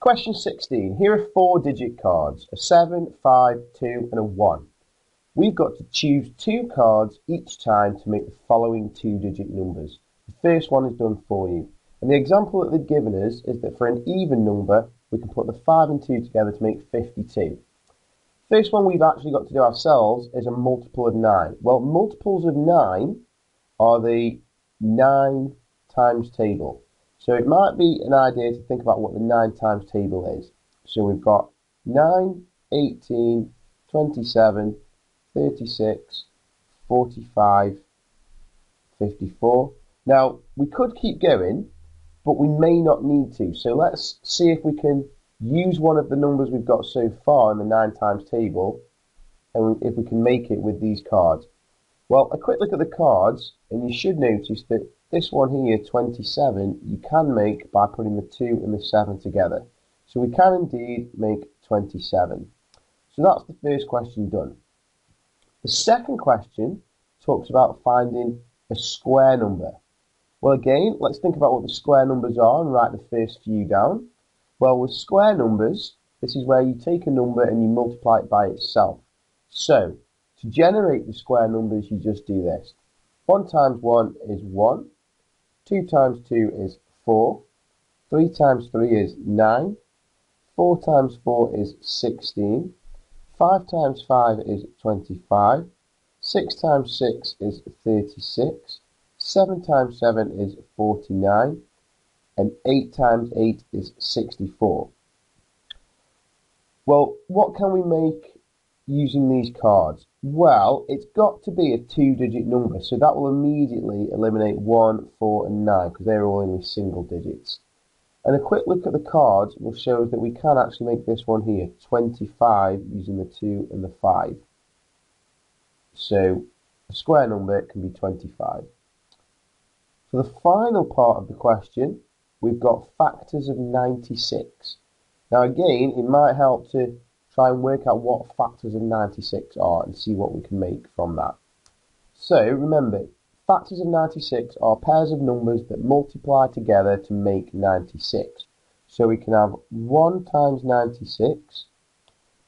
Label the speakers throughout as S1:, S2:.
S1: Question 16. Here are four digit cards, a 7, 5, 2 and a 1. We've got to choose two cards each time to make the following two digit numbers. The first one is done for you. And the example that they've given us is that for an even number, we can put the 5 and 2 together to make 52. First one we've actually got to do ourselves is a multiple of 9. Well, multiples of 9 are the 9 times table. So it might be an idea to think about what the 9 times table is. So we've got 9, 18, 27, 36, 45, 54. Now, we could keep going, but we may not need to. So let's see if we can use one of the numbers we've got so far in the 9 times table, and if we can make it with these cards. Well, a quick look at the cards, and you should notice that this one here, 27, you can make by putting the 2 and the 7 together. So we can indeed make 27. So that's the first question done. The second question talks about finding a square number. Well, again, let's think about what the square numbers are and write the first few down. Well, with square numbers, this is where you take a number and you multiply it by itself. So, to generate the square numbers, you just do this. 1 times 1 is 1. 2 times 2 is 4. 3 times 3 is 9. 4 times 4 is 16. 5 times 5 is 25. 6 times 6 is 36. 7 times 7 is 49 and 8 times 8 is 64. Well, what can we make using these cards? Well, it's got to be a two-digit number, so that will immediately eliminate 1, 4 and 9 because they're all only single digits. And a quick look at the cards will show us that we can actually make this one here, 25, using the 2 and the 5. So a square number can be 25. For the final part of the question, we've got factors of 96. Now again, it might help to try and work out what factors of 96 are and see what we can make from that. So remember, factors of 96 are pairs of numbers that multiply together to make 96. So we can have 1 times 96,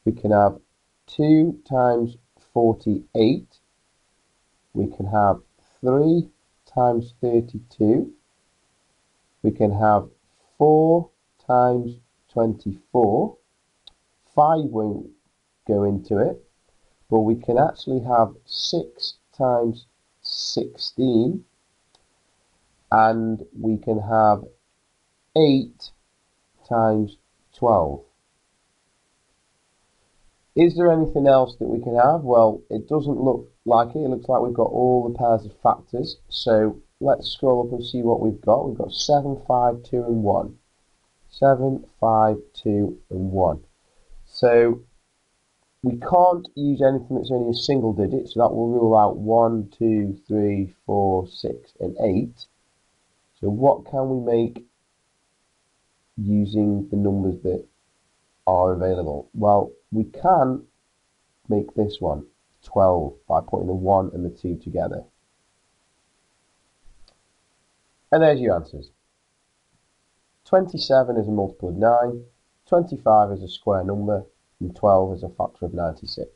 S1: we can have 2 times 48, we can have 3 times 32, we can have 4 times 24. 5 won't go into it, but we can actually have 6 times 16, and we can have 8 times 12. Is there anything else that we can have? Well, it doesn't look like it. It looks like we've got all the pairs of factors. So let's scroll up and see what we've got. We've got 7, 5, 2 and 1. 7, 5, 2 and 1. So we can't use anything that's only a single digit, so that will rule out 1, 2, 3, 4, 6 and 8. So what can we make using the numbers that are available? Well, we can make this one 12 by putting the 1 and the 2 together. And there's your answers. 27 is a multiple of 9, 25 is a square number, and 12 is a factor of 96.